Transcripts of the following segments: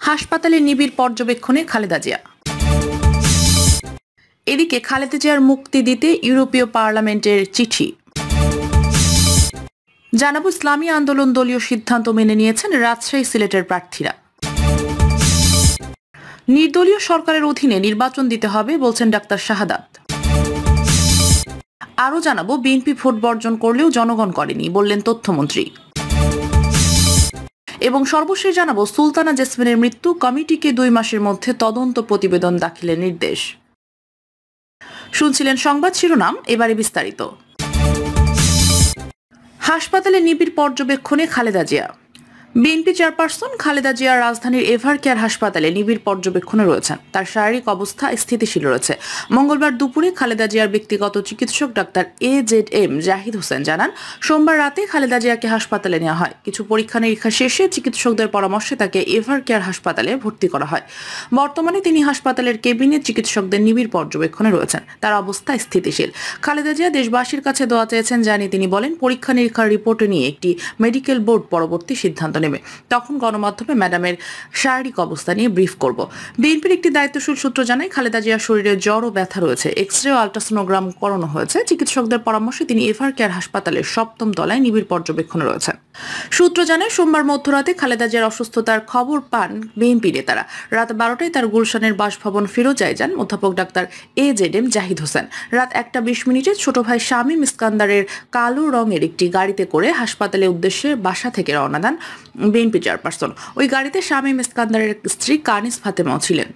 হাসপাতালে নিবিড় পর্যবেক্ষণে খালেদা জিয়া। এদিকে খালেদা জিয়ার মুক্তি দিতে ইউরোপীয় পার্লামেন্টের চিঠি। জানাব ইসলামী আন্দোলন দলীয় সিদ্ধান্ত মেনে নিয়েছেন রাজশাহী সিলেটের প্রার্থীরা। নির্দলীয় সরকারের অধীনে নির্বাচন দিতে হবে বলছেন ডাক্তার শাহাদাত। আরও জানাব, বিএনপি ভোট বর্জন করলেও জনগণ করেনি বললেন তথ্যমন্ত্রী। এবং সর্বশেষ জানাব, সুলতানা জেসমিনের মৃত্যু কমিটিকে দুই মাসের মধ্যে তদন্ত প্রতিবেদন দাখিলের নির্দেশ। শুনছিলেন সংবাদ শিরোনাম, এবারে বিস্তারিত। হাসপাতালে নিবিড় পর্যবেক্ষণে খালেদা জিয়া। বিএনপি চেয়ারপারসন খালেদা জিয়া রাজধানীর এভার কেয়ার হাসপাতালে নিবিড় পর্যবেক্ষণে রয়েছেন। তার শারীরিক অবস্থা স্থিতিশীল রয়েছে। মঙ্গলবার দুপুরে খালেদা জিয়ার ব্যক্তিগত চিকিৎসক doctor A Z M Zahid Hossain জানান, সোমবার রাতে খালেদা জিয়াকে হাসপাতালে নেওয়া হয়। কিছু পরীক্ষা নিরীক্ষা শেষে চিকিৎসকদের পরামর্শে তাকে এভার কেয়ার হাসপাতালে ভর্তি করা হয়। বর্তমানে তিনি হাসপাতালের কেবিনে চিকিৎসকদের নিবিড় পর্যবেক্ষণে রয়েছেন। তার অবস্থা স্থিতিশীল। খালেদা জিয়া দেশবাসীর কাছে দোয়া চেয়েছেন, জানিয়ে তিনি বলেন, পরীক্ষা নিরীক্ষার রিপোর্ট নিয়ে একটি মেডিকেল বোর্ড পরবর্তী সিদ্ধান্ত নেবে। তখন গণমাধ্যমে ম্যাডামের শারীরিক অবস্থা নিয়ে ব্রিফ করব। বিএনপির একটি দায়িত্বশীল সূত্র জানায়, খালেদা জিয়ার শরীরে জ্বর ও ব্যথা রয়েছে। এক্স রে ও আলট্রাসোনোগ্রাম করানো হয়েছে। চিকিৎসকদের পরামর্শে তিনি এভার কেয়ার হাসপাতালের সপ্তম তলায় নিবিড় পর্যবেক্ষণে রয়েছেন। সূত্র জানায়, সোমবার মধ্যরাতে খালেদা জিয়ার অসুস্থতার খবর পান বিএনপি নেতারা। রাত বারোটায় তার গুলশানের বাসভবন ফিরোজায় যান অধ্যাপক doctor A Z M Zahid Hossain. রাত একটা বিশ মিনিটে ছোট ভাই শামীম ইস্কান্দারের কালো রঙের একটি গাড়িতে করে হাসপাতালের উদ্দেশ্যে বাসা থেকে রওনা দেন বিএনপি চেয়ারপারসন। ওই গাড়িতে শামীম ইস্কান্দারের স্ত্রী কানিস ফাতেমাও ছিলেন।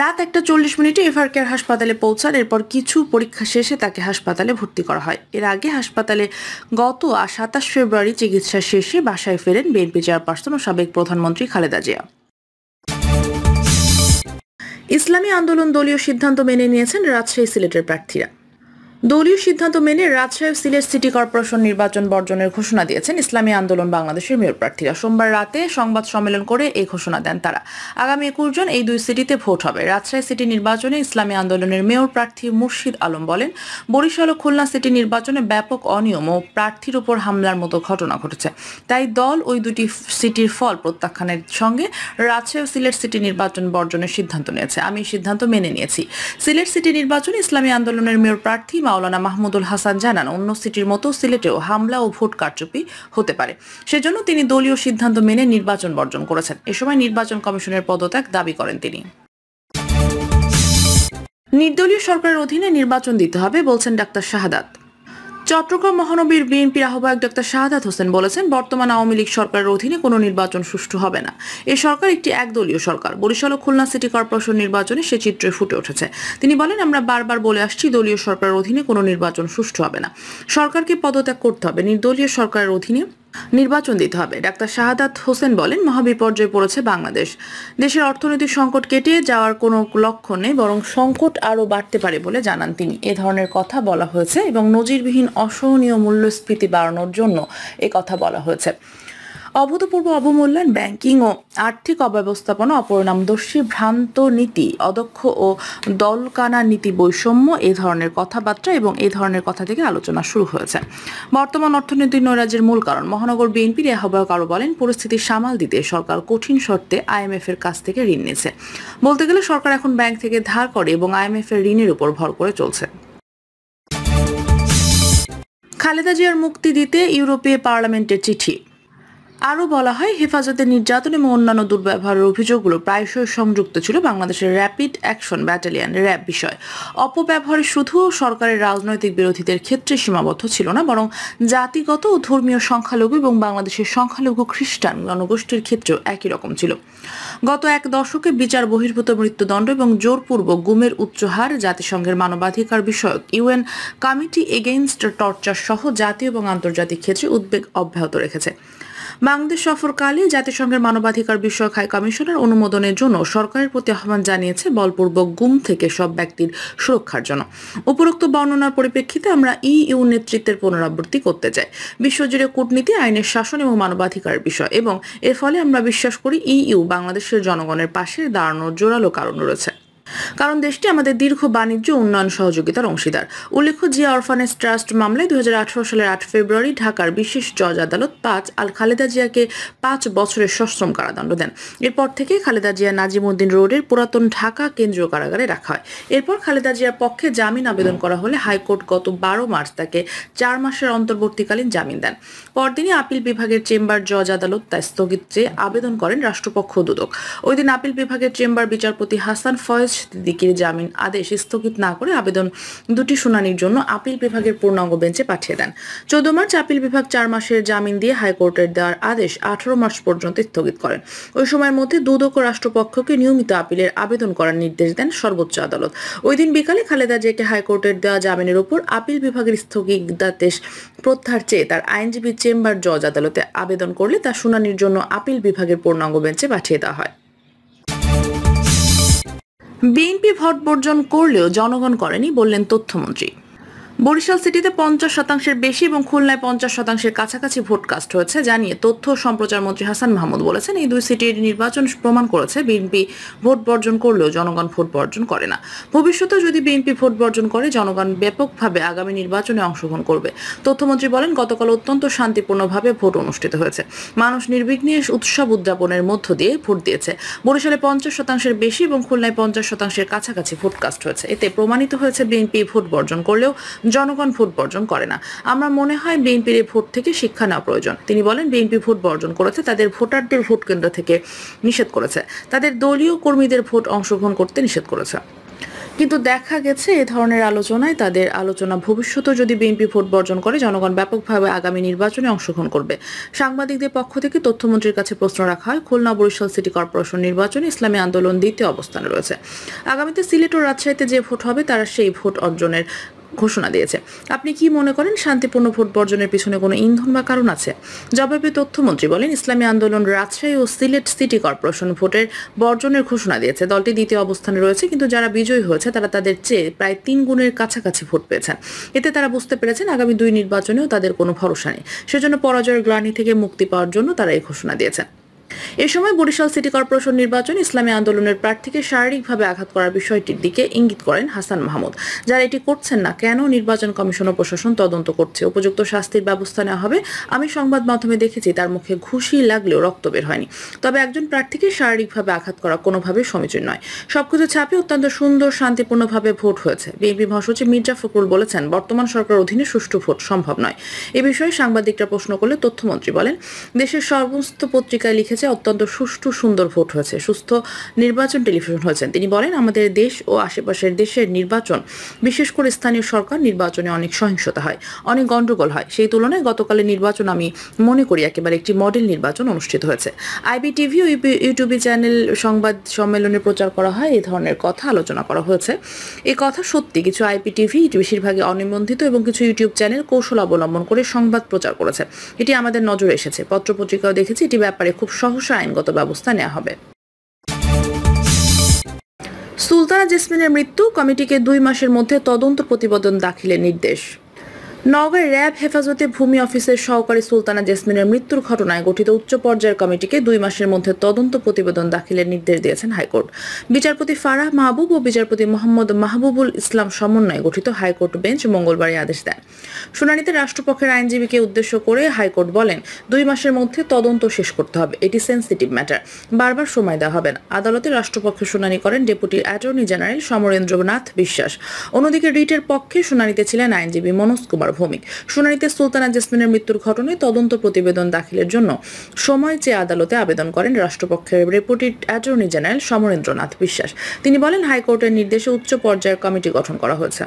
রাত একটা চল্লিশ মিনিটে এভার কেয়ার হাসপাতালে পৌঁছান, এরপর কিছু পরীক্ষা শেষে তাকে হাসপাতালে ভর্তি করা হয়। এর আগে হাসপাতালে গত সাতাশ ফেব্রুয়ারি চিকিৎসা শেষে বাসায় ফেরেন বিএনপি চেয়ারপারসন ও সাবেক প্রধানমন্ত্রী খালেদা জিয়া। ইসলামী আন্দোলন দলীয় সিদ্ধান্ত মেনে নিয়েছেন রাজশাহী সিলেটের প্রার্থীরা। দলীয় সিদ্ধান্ত মেনে রাজশাহী সিলেট সিটি কর্পোরেশন নির্বাচন বর্জনের ঘোষণা দিয়েছেন ইসলামী আন্দোলন বাংলাদেশের মেয়র প্রার্থীরা। সোমবার রাতে সংবাদ সম্মেলন করে এই ঘোষণা দেন তারা। আগামী একুশ জন এই দুই সিটিতে ভোট হবে। রাজশাহী সিটি নির্বাচনে ইসলামী আন্দোলনের মেয়র প্রার্থী মুর্শিদ আলম বলেন, বরিশাল ও খুলনা সিটি নির্বাচনে ব্যাপক অনিয়ম ও প্রার্থীর উপর হামলার মতো ঘটনা ঘটেছে। তাই দল ওই দুটি সিটির ফল প্রত্যাখ্যানের সঙ্গে রাজশাহী সিলেট সিটি নির্বাচন বর্জনের সিদ্ধান্ত নিয়েছে। আমি সিদ্ধান্ত মেনে নিয়েছি। সিলেট সিটি নির্বাচনে ইসলামী আন্দোলনের মেয়র প্রার্থী মাওলানা মাহমুদুল হাসান জানান, অন্য সিটির মতো সিলেটেও হামলা ও ভোট কারচুপি হতে পারে। সেজন্য তিনি দলীয় সিদ্ধান্ত মেনে নির্বাচন বর্জন করেছেন। এ সময় নির্বাচন কমিশনের পদত্যাগ দাবি করেন তিনি। নির্দলীয় সরকারের অধীনে নির্বাচন দিতে হবে বলছেন ডাক্তার শাহাদাত। চট্টগ্রাম মহানবীর বিএনপির আহ্বায়ক ডক্টর শাহাদাত হোসেন বলেছেন, বর্তমান আওয়ামী লীগ সরকারের অধীনে কোনো নির্বাচন সুষ্ঠু হবে না। এ সরকার একটি একদলীয় সরকার। বরিশাল ও খুলনা সিটি কর্পোরেশন নির্বাচনে সে চিত্রে ফুটে উঠেছে। তিনি বলেন, আমরা বারবার বলে আসছি, দলীয় সরকারের অধীনে কোনো নির্বাচন সুষ্ঠু হবে না। সরকারকে পদত্যাগ করতে হবে। নির্দলীয় সরকারের অধীনে নির্বাচন দিতে হবে। ডাক্তার শাহাদাত হোসেন বলেন, মহাবিপর্যয়ে পড়েছে বাংলাদেশ। দেশের অর্থনৈতিক সংকট কেটে যাওয়ার কোনো লক্ষ্য নেই, বরং সংকট আরও বাড়তে পারে বলে জানান তিনি। এ ধরনের কথা বলা হয়েছে এবং নজিরবিহীন অসহনীয় মূল্যস্ফীতি বাড়ানোর জন্য এ কথা বলা হয়েছে। অভূতপূর্ব অবমূল্যায়ন ব্যাংকিং ও আর্থিক অব্যবস্থাপনা অপরিণামদর্শী ভ্রান্ত নীতি, অদক্ষ ও দলকানা নীতি বৈষম্য, এ ধরনের কথাবার্তা এবং এ ধরনের কথা থেকে আলোচনা শুরু হয়েছে। বর্তমান অর্থনৈতিক নৈরাজ্যের মূল কারণ। মহানগর বিএনপির আহ্বায়ক আরও বলেন, পরিস্থিতি সামাল দিতে সরকার কঠিন শর্তে আইএমএফ এর কাছ থেকে ঋণ নিয়েছে। বলতে গেলে সরকার এখন ব্যাংক থেকে ধার করে এবং আইএমএফ এর ঋণের উপর ভর করে চলছে। খালেদা জিয়ার মুক্তি দিতে ইউরোপীয় পার্লামেন্টের চিঠি। আরও বলা হয়, হেফাজতে নির্যাতন এবং অন্যান্য দুর্ব্যবহারের অভিযোগগুলো প্রায়শই সংযুক্ত ছিল বাংলাদেশের র্যাপিড অ্যাকশন ব্যাটালিয়ান, র্যাব বিষয়। অপব্যবহার শুধু সরকারের রাজনৈতিক বিরোধীদের ক্ষেত্রে সীমাবদ্ধ ছিল না, বরং জাতিগত ও ধর্মীয় সংখ্যালঘু এবং বাংলাদেশের সংখ্যালঘু খ্রিস্টান জনগোষ্ঠীর ক্ষেত্রেও একই রকম ছিল। গত এক দশকে বিচার বহির্ভূত মৃত্যুদণ্ড এবং জোরপূর্বক গুমের উচ্চহার, জাতিসংঘের মানবাধিকার বিষয়ক ইউএন কমিটি এগেইনস্ট টর্চার সহ জাতীয় এবং আন্তর্জাতিক ক্ষেত্রে উদ্বেগ অব্যাহত রেখেছে। বাংলাদেশ সফরকালে জাতিসংঘের মানবাধিকার বিষয়ক হাই কমিশনের অনুমোদনের জন্য সরকারের প্রতি আহ্বান জানিয়েছে বলপূর্বক গুম থেকে সব ব্যক্তির সুরক্ষার জন্য। উপরোক্ত বর্ণনার পরিপ্রেক্ষিতে আমরা ইইউ নেতৃত্বের পুনরাবৃত্তি করতে চাই। বিশ্বজুড়ে কূটনীতি, আইনের শাসন এবং মানবাধিকার বিষয় এবং এর ফলে আমরা বিশ্বাস করি ইইউ বাংলাদেশের জনগণের পাশে দাঁড়ানোর জোরালো কারণ রয়েছে। কারণ দেশটি আমাদের দীর্ঘ বাণিজ্য উন্নয়ন সহযোগিতার অংশীদার। উল্লেখ্য, জিয়া অরফানেজ ট্রাস্ট মামলায় দুই সালের আট ফেব্রুয়ারি ঢাকার বিশেষ জজ আদালত পাঁচ আল খালেদা জিয়াকে পাঁচ বছরের সশ্রম কারাদণ্ড দেন। এরপর থেকে খালেদা জিয়া নাজিমউদ্দিন রোডের পুরাতন ঢাকা কেন্দ্রীয় কারাগারে রাখা হয়। এরপর খালেদা জিয়ার পক্ষে জামিন আবেদন করা হলে হাইকোর্ট গত বারো মার্চ তাকে চার মাসের অন্তর্বর্তীকালীন জামিন দেন। পরদিনই আপিল বিভাগের চেম্বার জজ আদালত তা স্থগিত চেয়ে আবেদন করেন রাষ্ট্রপক্ষ দুদক। ওই দিন আপিল বিভাগের চেম্বার বিচারপতি হাসান ফয়েজ সিদ্দিকির জামিন আদেশ স্থগিত না করে আবেদন দুটি শুনানির জন্য আপিল বিভাগের পূর্ণাঙ্গ বেঞ্চে পাঠিয়ে দেন। চোদ্দ মার্চ আপিল বিভাগ চার মাসের জামিন দিয়ে হাইকোর্টের দেওয়ার আদেশ আঠারো মার্চ পর্যন্ত স্থগিত করেন। ওই সময়ের মধ্যে দুদক রাষ্ট্রপক্ষকে নিয়মিত আপিলের আবেদন করার নির্দেশ দেন সর্বোচ্চ আদালত। ওই দিন বিকালে খালেদা জিয়াকে হাইকোর্টের দেওয়া জামিনের উপর আপিল বিভাগের স্থগিতাদেশ প্রত্যাহার চেয়ে তার আইনজীবী চেম্বার জজ আদালতে আবেদন করলে তা শুনানির জন্য আপিল বিভাগের পূর্ণাঙ্গ বেঞ্চে পাঠিয়ে দেওয়া হয়। বিএনপি ভোট বর্জন করলেও জনগণ করেনি বললেন তথ্যমন্ত্রী। বরিশাল সিটিতে পঞ্চাশ শতাংশের বেশি এবং খুলনায় পঞ্চাশ শতাংশের কাছাকাছি ভোট কাস্ট হয়েছে, জানিয়ে তথ্য সম্প্রচার মন্ত্রী হাসান মাহমুদ বলেছেন, এই দুই সিটির নির্বাচন প্রমাণ করেছে, বিএনপি ভোট বর্জন করলেও জনগণ ভোট বর্জন করে না। ভবিষ্যতে যদি বিএনপি ভোট বর্জন করে, জনগণ ব্যাপকভাবে আগামী নির্বাচনে অংশগ্রহণ করবে। তথ্যমন্ত্রী বলেন, গতকাল অত্যন্ত শান্তিপূর্ণভাবে ভোট অনুষ্ঠিত হয়েছে। মানুষ নির্বিঘ্নে উৎসব উদযাপনের মধ্য দিয়ে ভোট দিয়েছে। বরিশালে পঞ্চাশ শতাংশের বেশি এবং খুলনায় পঞ্চাশ শতাংশের কাছাকাছি ভোট কাস্ট হয়েছে। এতে প্রমাণিত হয়েছে, বিএনপি ভোট বর্জন করলেও জনগণ ভোট বর্জন করে না। আমার মনে হয় বিএনপির এই ভোট থেকে শিক্ষা নেওয়া প্রয়োজন। তিনি বলেন, বিএনপি ভোট বর্জন করেছে, তাদের ভোটারদের ভোট কেন্দ্র থেকে নিষেধ করেছে। তাদের দলীয় কর্মীদের ভোট অংশগ্রহণ করতে নিষেধ করেছে। কিন্তু দেখা গেছে, এ ধরনের আলোচনায় তাদের আলোচনা ভবিষ্যতেও যদি বিএনপি ভোট বর্জন করে, জনগণ ব্যাপকভাবে আগামী নির্বাচনে অংশগ্রহণ করবে। সাংবাদিকদের পক্ষ থেকে তথ্যমন্ত্রীর কাছে প্রশ্ন রাখা হয়, খুলনা বরিশাল সিটি কর্পোরেশন নির্বাচনে ইসলামী আন্দোলন দ্বিতীয় অবস্থানে রয়েছে। আগামীতে সিলেট ও রাজশাহীতে যে ভোট হবে, তারা সেই ভোট অর্জনের ঘোষণা দিয়েছে। আপনি কি মনে করেন শান্তিপূর্ণ ভোট বর্জনের পিছনে কোনো ইন্ধন বা কারণ আছে? জবাবে তথ্যমন্ত্রী বলেন, ইসলামী আন্দোলন রাজশাহী ও সিলেট সিটি কর্পোরেশন ভোটের বর্জনের ঘোষণা দিয়েছে। দলটি দ্বিতীয় অবস্থানে রয়েছে, কিন্তু যারা বিজয়ী হয়েছে, তারা তাদের চেয়ে প্রায় তিন গুণের কাছাকাছি ভোট পেয়েছেন। এতে তারা বুঝতে পেরেছেন, আগামী দুই নির্বাচনেও তাদের কোনো ভরসা নেই। সেজন্য পরাজয়ের গ্লানি থেকে মুক্তি পাওয়ার জন্য তারা এই ঘোষণা দিয়েছেন। এ সময় বরিশাল সিটি কর্পোরেশন নির্বাচন ইসলামী আন্দোলনের প্রার্থীকে শারীরিকভাবে আঘাত করার বিষয়টির দিকে ইঙ্গিত করেন হাসান মাহমুদ। যারা এটি করছেন না কেন নির্বাচন কমিশন ও প্রশাসন তদন্ত করছে। উপযুক্ত শাস্তির ব্যবস্থা নেওয়া হবে। আমি সংবাদ মাধ্যমে দেখেছি তার মুখে ঘুষি লাগলেও রক্ত বের হয়নি। তবে একজন প্রার্থীকে শারীরিকভাবে আঘাত করা কোনোভাবে সমীচীন নয়। সবকিছু ছাপে অত্যন্ত সুন্দর, শান্তিপূর্ণভাবে ভোট হয়েছে। বিএনপি মহাসচিব মির্জা ফখরুল বলেছেন, বর্তমান সরকার অধীনে সুষ্ঠু ভোট সম্ভব নয়। এ বিষয়ে সাংবাদিকরা প্রশ্ন করলে তথ্যমন্ত্রী বলেন, দেশের সমস্ত পত্রিকায় লিখেছে অত্যন্ত সুষ্ঠু, সুন্দর ভোট হয়েছে। সুস্থ নির্বাচন টেলিভিশন হয়েছেন। তিনি বলেন, আমাদের দেশ ও আশেপাশের দেশের নির্বাচন, বিশেষ করে স্থানীয় সরকার নির্বাচনে অনেক সহিংসতা হয়, অনেক গণ্ডগোল হয়। সেই তুলনায় গতকালের নির্বাচন আমি মনে করি একেবারে একটি মডেল নির্বাচন অনুষ্ঠিত হয়েছে। আইবি টিভি ও ইউটিউবে চ্যানেল সংবাদ সম্মেলনে প্রচার করা হয় এই ধরনের কথা আলোচনা করা হয়েছে। এই কথা সত্যি, কিছু আইপি টিভি বেশিরভাগই অনিবন্ধিত এবং কিছু ইউটিউব চ্যানেল কৌশল অবলম্বন করে সংবাদ প্রচার করেছে। এটি আমাদের নজরে এসেছে। পত্রপত্রিকাও দেখেছি, এটি ব্যাপারে খুব সহসা আইনগত ব্যবস্থা নেওয়া হবে। সুলতানা জেসমিনের মৃত্যু কমিটিকে দুই মাসের মধ্যে তদন্ত প্রতিবেদন দাখিলের নির্দেশ। নওগাঁয় র্যাব হেফাজতে ভূমি অফিসের সহকারী সুলতানা জেসমিনের মৃত্যুর ঘটনায় গঠিত উচ্চ পর্যায়ের কমিটিকে দুই মাসের মধ্যে তদন্ত প্রতিবেদন দাখিলের নির্দেশ দিয়েছেন হাইকোর্ট। বিচারপতি ফারাহ মাহবুব ও বিচারপতি মোহাম্মদ মাহবুবুল ইসলাম সমন্বয়ে গঠিত হাইকোর্ট বেঞ্চ মঙ্গলবার আদেশ দেন। শুনানিতে রাষ্ট্রপক্ষের আইনজীবীকে উদ্দেশ্য করে হাইকোর্ট বলেন, দুই মাসের মধ্যে তদন্ত শেষ করতে হবে, এটি সেন্সিটিভ ম্যাটার, বারবার সময় দেওয়া হবে না। আদালতে রাষ্ট্রপক্ষে শুনানি করেন ডেপুটি অ্যাটর্নি জেনারেল সমরেন্দ্রনাথ বিশ্বাস। অন্যদিকে রিটের পক্ষে শুনানিতে ছিলেন আইনজীবী মনোজ কুমার ভৌমিক শুনানিতে সুলতানা জেসমিনের মৃত্যুর ঘটনায় তদন্ত প্রতিবেদন দাখিলের জন্য সময় চেয়ে আদালতে আবেদন করেন রাষ্ট্রপক্ষের ডেপুটি অ্যাটর্নি জেনারেল সমরেন্দ্রনাথ বিশ্বাস। তিনি বলেন, হাইকোর্টের নির্দেশে উচ্চ পর্যায়ের কমিটি গঠন করা হয়েছে।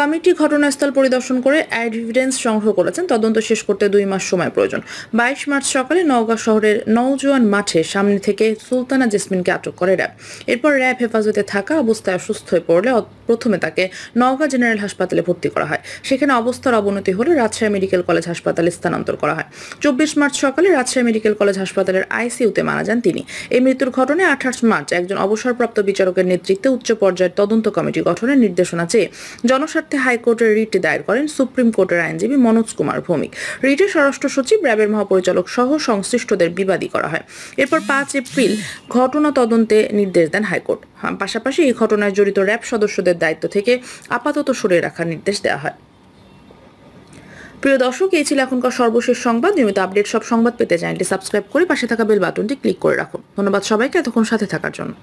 কমিটি ঘটনাস্থল পরিদর্শন করে এভিডেন্স সংগ্রহ করেছেন। তদন্ত শেষ করতে দুই মাস সময় প্রয়োজন। বাইশ মার্চ সকালে নওগাঁ শহরের নওজোয়ান মাঠে সামনে থেকে সুলতানা জেসমিনকে আটক করে র্যাব। এরপর র্যাব হেফাজতে থাকা অবস্থায় অসুস্থ হয়ে পড়লে প্রথমে তাকে নওগাঁ জেনারেল হাসপাতালে ভর্তি করা হয়। সেখানে অবস্থার অবনতি হলে রাজশাহী মেডিকেল কলেজ হাসপাতালে স্থানান্তর করা হয়। চব্বিশ মার্চ সকালে রাজশাহী মেডিকেল কলেজ হাসপাতালের আইসিইউতে মারা যান তিনি। এই মৃত্যুর ঘটনায় আঠাশ মার্চ একজন অবসরপ্রাপ্ত বিচারকের নেতৃত্বে উচ্চ পর্যায়ের তদন্ত কমিটি গঠনের নির্দেশনা চেয়ে জনস্বার্থ স্বার্থে হাইকোর্টের রিট দায়ের করেন সুপ্রিম কোর্টের আইনজীবী মনোজ কুমার ভৌমিক। রিটে স্বরাষ্ট্র সচিব র্যাবের মহাপরিচালক সহ সংশ্লিষ্টদের বিবাদী করা হয়। এরপর পাঁচ এপ্রিল ঘটনা তদন্তে নির্দেশ দেন হাইকোর্ট। হ্যাঁ, পাশাপাশি এই ঘটনায় জড়িত র্যাব সদস্যদের দায়িত্ব থেকে আপাতত সরিয়ে রাখার নির্দেশ দেওয়া হয়। প্রিয় দর্শক এই ছিল এখনকার সর্বশেষ সংবাদ। নিয়মিত আপডেট সব সংবাদ পেতে চ্যানেলটি সাবস্ক্রাইব করে পাশে থাকা বেল বাটনটি ক্লিক করে রাখুন। ধন্যবাদ সবাইকে এতক্ষণ সাথে থাকার জন্য।